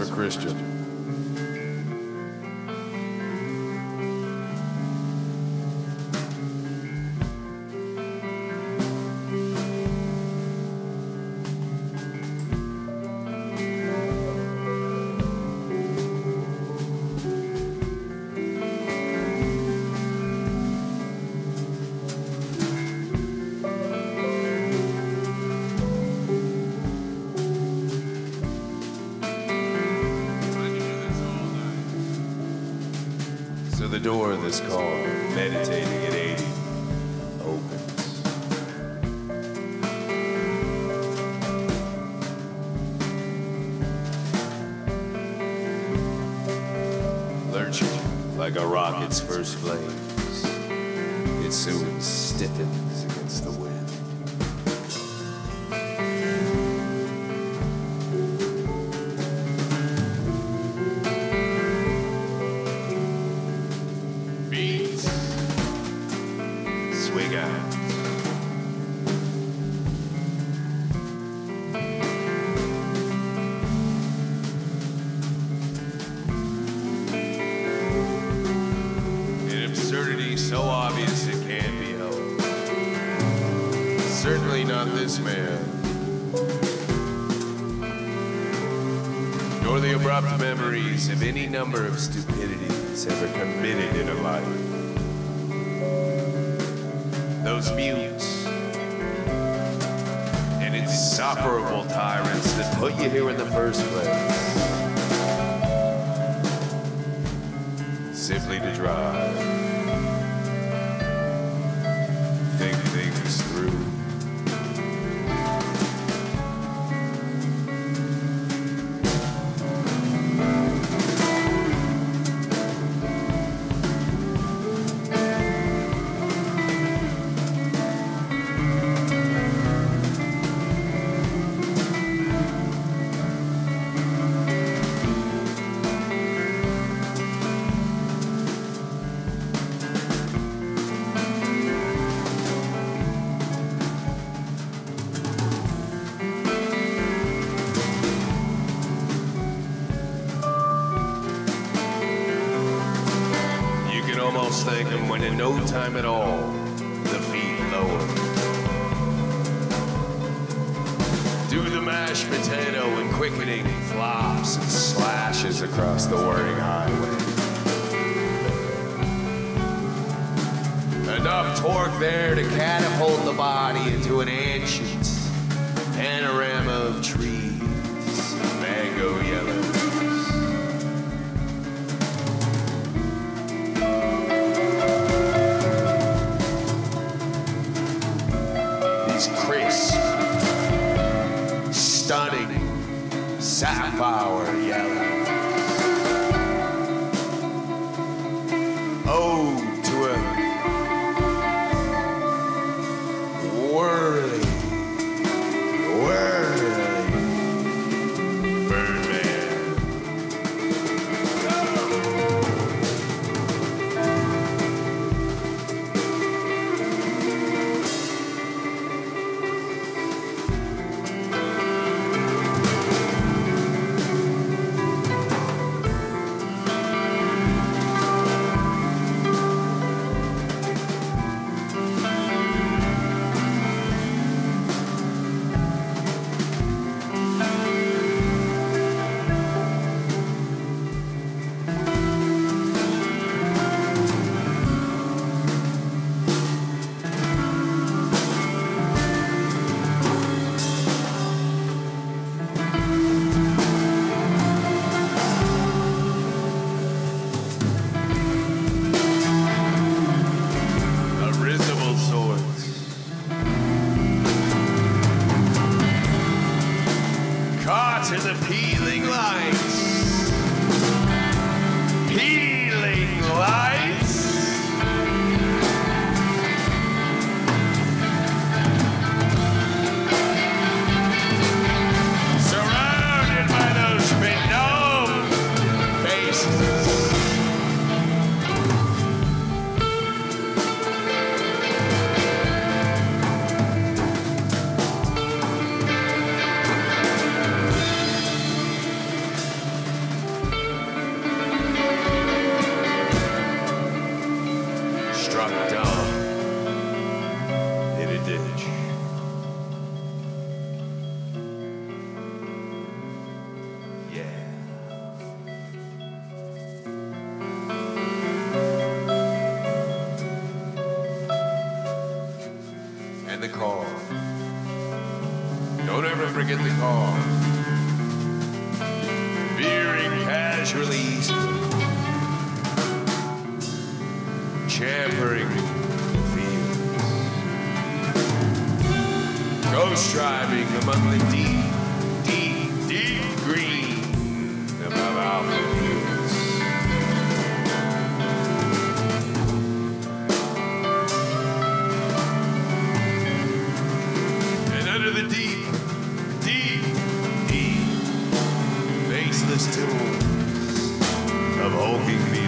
for Christian. The door of this car, meditating at 80, opens. Lurching like a rocket's first flames, it soon stiffens Swing out. An absurdity so obvious it can't be helped. Certainly not this man. Nor the abrupt memories of any number of stupidities ever committed in a life. Those mutes and insufferable tyrants that put you here in the first place. Simply to drive. Almost thank him when in no time at all, the feet lower. Do the mashed potato and quickening flops and slashes across the whirring highway. Enough torque there to catapult the body into an ancient panorama of trees, stunning, sapphire yellow. Ode oh, to the peeling lights. Peeling lights. Call. Don't ever forget the call. Veering casually eastward. Champering the fields. Ghost driving among the deep, deep, deep green tombs of hulking